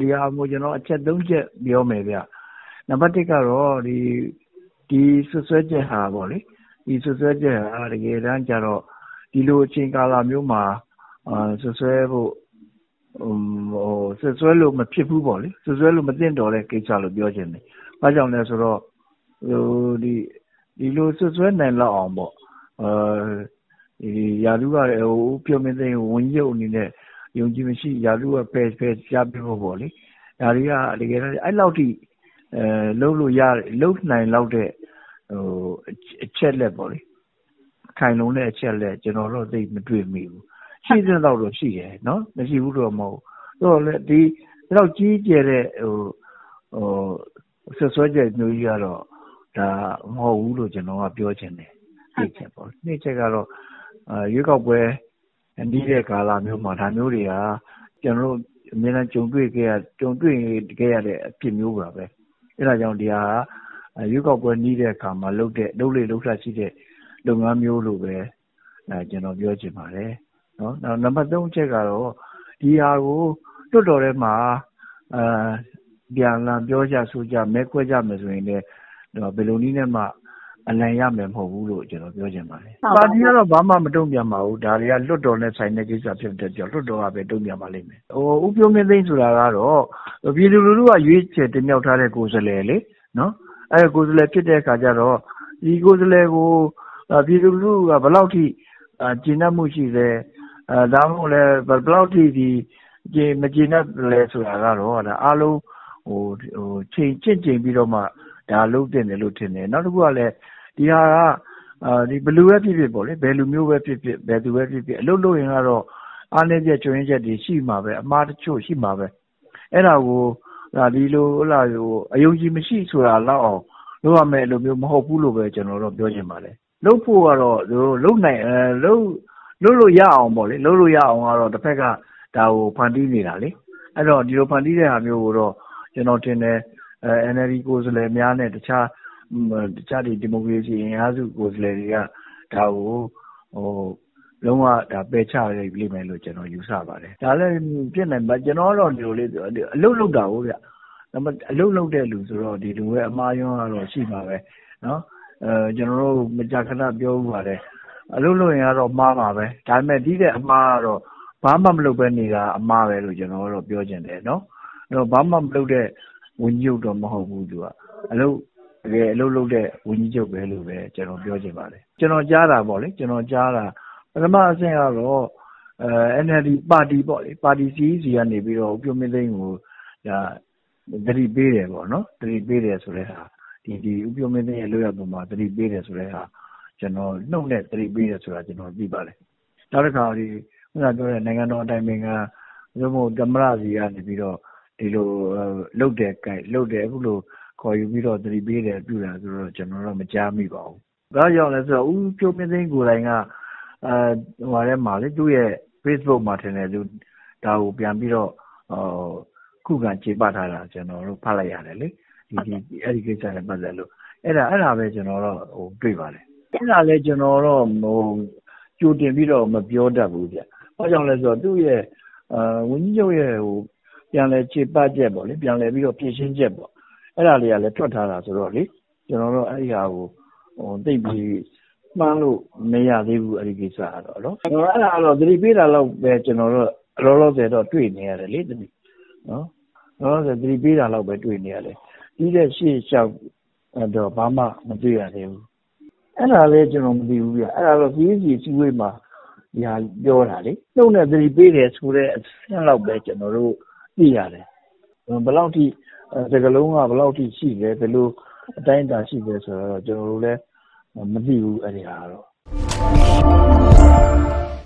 ဒီဟာကို ကျနော် အချက်သုံးချက် ပြောမယ်ဗျ။နံပါတ်ကတော့ဒီစွပ်စွဲချက်ဟာပေါ့လေဒီစွပ်စွဲချက်ဟာ တကယ်တမ်းကျတော့ ဒီလိုအချိန်ကာလမျိုးမှာစွပ်စွဲဖို့စွပ်စွဲလို့ မဖြစ်ဘူးပေါ့လေ စွပ်စွဲလို့ မသင့်တော်တဲ့ကိစ္စလို့ ပြောချင်တယ်။ဘာကြောင့်လဲဆိုတော့ ဒီလိုစွပ်စွဲနိုင်လောက်အောင်ပေါ့ရာထူးက ဦးဖြိုးမင်းသိန်းကို ဝန်ကြီးချုပ်အနေနဲ့ ယုံကြည်မရှိရာထူးကဖယ်ရှားပေးဖို့ပေါ့လေဒါတွေကတကယ်တမ်းအဲ့လောက်ထိလုပ်လို့ရလုပ်နိုင်လောက်တဲ့အချက်လက်ပေါ့လေခိုင်လုံတဲ့အချက်လက်ကျွန်တော်တို့သိမတွေ့မိဘူးရှိတဲ့တော့တော့ရှိတယ်နော်မရှိဘူးတော့မဟုတ်တော့လေဒီတော့ကြီးကျယ်တဲ့ဟိုဟိုဆက်ဆွဲချက်မျိုးကြီးကတော့ဒါမဟုတ်ဘူးလို့ကျွန်တော်ကပြောချင်တယ်နှစ်ချက်ပေါ့နှစ်ချက်ကတော့ရွေးကောက်ပွဲ နီးတဲ့ကာလမျိုးမှာ ဒါမျိုးတွေက ကျွန်တော်တို့ အများနဲ့ကြုံတွေ့ခဲ့ရကြုံတွေ့ခဲ့ရတဲ့အဖြစ်မျိုးပါပဲ အဲဒါကြောင့် ဒီဟာရွေးကောက်ပွဲနီးတဲ့အခါမှာ လုပ်တဲ့ လုပ်လေလုပ်ထရှိတဲ့ လုပ်ငန်းမျိုးလို့ပဲအဲကျွန်တော်ပြောချင်ပါတယ်နော်နောက်နံပါတ်3ချက်ကတော့ ဒီဟာကိုတွတ်တော်ထဲမှာအာပြန်လာပြောကြဆိုကြ မဲခွဲကြမယ်ဆိုရင်လည်း ဘယ်လိုနည်းနဲ့မှ အနိုင်ရမယ်မဟုတ်ဘူးလို့ကျွန်တော်ပြောချင်ပါတယ်။ပါတီကတော့ဘာမှမတုံ့ပြန်ပါဘူး။ဒါတွေကလွတ်တော်နဲ့ဆိုင်တဲ့ကိစ္စဖြစ်တဲ့ကြောင့်လွတ်တော်ကပဲတုံ့ပြန်ပါလိမ့်မယ်။ဟိုဦးပြိုးမင်းသိန်းဆိုတာကတော့ပြည်သူလူထုကရွေးချယ်တင်မြှောက်ထားတဲ့ကိုယ်စားလှယ်လေနော်။အဲကိုယ်စားလှယ်ဖြစ်တဲ့အခါကျတော့ဒီကိုယ်စားလှယ်ကိုပြည်သူလူထုကဘယ်လောက်ထိကျင့်တတ်မှုရှိလဲအဲဒါမှမဟုတ်လဲဘယ်လောက်ထိဒီမကျင့်တတ်လဲဆိုတာကတော့ဒါအားလုံးဟိုဟိုချိန်ချင့်ချိန်ပြီးတော့မှ ဒါလုပ်တင်တယ်လို့ထင်တယ်နောက်တစ်ခုကလည်းဒီဟာကဒီဘလူပဲဖြစ်ဖြစ်ပေါ့လေဘယ်လူမျိုးပဲဖြစ်ဖြစ်ဘယ်သူပဲဖြစ်ဖြစ်အလုပ်လုပ်ရင်ကတော့အားနည်းချက်ကျွင်းချက်တွေရှိမှာပဲအမှားတချို့ရှိမှာပဲအဲ့ဒါကိုဒါဒီလိုဟလာဟိုအယုံကြည်မရှိဆိုတာလောက်အောင်လုပ်ရမယ်လို့မျိုးမဟုတ်ဘူးလို့ပဲကျွန်တော်တို့ပြောချင်ပါတယ်လုပ်ဖို့ကတော့သူတို့လုပ်နိုင်အဲလုပ်လုပ်လို့ရအောင်ပေါ့လေလုပ်လို့ရအောင်ကတော့တစ်ဖက်ကဒါကိုဖန်တီးနေတာလေအဲ့တော့ဒီလိုဖန်တီးတဲ့ဟာမျိုးကိုတော့ကျွန်တော်ထင်တယ်အဲ NLD ကိုယ်စားလှယ်များနဲ့ တခြား ဒီမိုကရေစီအင်အားစု ကိုယ်စားလှယ်တွေက ဒါကို လုံးဝ ပယ်ချလိမ့်မယ်လို့ ကျနော်ယူဆပါတယ်။ဒါလည်း ဖြစ်နိုင်ပါတယ်။ကျနော်ကတော့ အလုပ်လုပ်တာကိုးဗျ။အလုပ်လုပ်တဲ့လူဆိုတော့ ဒီလိုပဲ အမှားအယွင်းကတော့ ရှိမှာပဲ။ကျနော်တို့ မကြာခဏ ပြောဖူးပါတယ်။အလုပ်လုပ်ရင်ကတော့ မှားမှာပဲ။ဒါပေမဲ့ ဒီထက်အမှားကတော့ ဘာမှမလုပ်ဘဲနေတာ အမှားပဲလို့ ကျနော်ကတော့ ပြောချင်တယ်။ဘာမှမလုပ်တဲ့ ဝန်ကြီးချုပ်တော့မဟုတ်ဘူးသူက အလုပ်တကယ်အလုပ်လုပ်တဲ့ဝန်ကြီးချုပ်ပဲလို့ပဲကျွန်တော်ပြောချင်ပါတယ်ကျွန်တော်ကြားတာပေါ့လေကျွန်တော်ကြားတာပထမအဆင့်ကတော့အဲ NLD ပါတီပေါ့လေပါတီ CEC ကနေပြီးတော့ဥပမင်းသိန်းကိုဒါသတိပေးတယ်ပေါ့နော်သတိပေးတယ်ဆိုတဲ့ဟာဒီဒီဥပမင်းသိန်းရဲ့လွတ်ရပုံမှာသတိပေးတယ်ဆိုတဲ့ဟာကျွန်တော်နှုတ်နဲ့သတိပေးတယ်ဆိုတာကျွန်တော်သိပါတယ်နောက်တစ်ခါဒီခုနပြောတဲ့နိုင်ငံတော်အတိုင်ပင်ခံရုံးမို့ဓမ္မရစီကနေပြီးတော့ ဒီလိုလုတ်တယ်ကြိုက်လုတ်တယ်အခုလိုခေါ်ယူပြီးတော့သတိပေးတယ်ပြုတာဆိုတော့ကျွန်တော်တော့မကြားမိပါဘူး။ဒါကြောင့်လဲဆိုတော့ဦးဖြိုးမင်းသိန်းကိုယ်တိုင်ကအဲဟိုထဲမှာလေသူ့ရဲ့ Facebook မှာထင်တယ်သူဒါကိုပြန်ပြီးတော့ဟိုခုခံခြေပထားတာကျွန်တော်တို့ဖတ်လိုက်ရတယ်လေဒီဒီအဲ့ဒီကိစ္စနဲ့ပတ်သက်လို့အဲ့ဒါအဲ့ဒါပဲကျွန်တော်တော့ဟိုတွေ့ပါတယ်အဲ့ဒါလည်းကျွန်တော်တော့ဟိုကြိုတင်ပြီးတော့မပြောတတ်ဘူးဗျ။ဘာကြောင့်လဲဆိုတော့သူ့ရဲ့အာဝန်ကြီးချုပ်ရဲ့ဟို ပြန်လဲခြေပတ်ချက်ပေါ့လေပြန်လဲပြီးတော့ပြင်ရှင်းချက်ပေါ့အဲ့ဒါလေးကလည်းထွက်ထားတာဆိုတော့လေကျွန်တော်တို့အဲ့ဒီဟာကိုဟိုသိပြီးမှန်းလို့မရသေးဘူးအဲ့ဒီကိစ္စကတော့နော်အဲ့ဒါတော့သတိပေးတာတော့ပဲကျွန်တော်တို့လောလောဆယ်တော့တွေ့နေရတယ်လေတတိနော်လောလောဆယ်သတိပေးတာတော့ပဲတွေ့နေရတယ်ပြီးတဲ့ရှေ့လျှောက်တော့ဘာမှမတွေ့ရသေးဘူးအဲ့ဒါလည်းကျွန်တော်မသိဘူးပြအဲ့ဒါတော့ပြည်စီစီဝေးမှာညာပြောတာလေနှုတ်နဲ့သတိပေးတယ်ဆိုတဲ့အဆင့်လောက်ပဲကျွန်တော်တို့ သိရတယ်ဘယ်လောက်ထိစကလုံးကဘယ်လောက်ထိရှိလဲဘယ်လိုအတိုင်းအတာရှိလဲဆိုတော့ကျွန်တော်တို့လည်းမသိဘူးအဲ့ဒီဟာတော့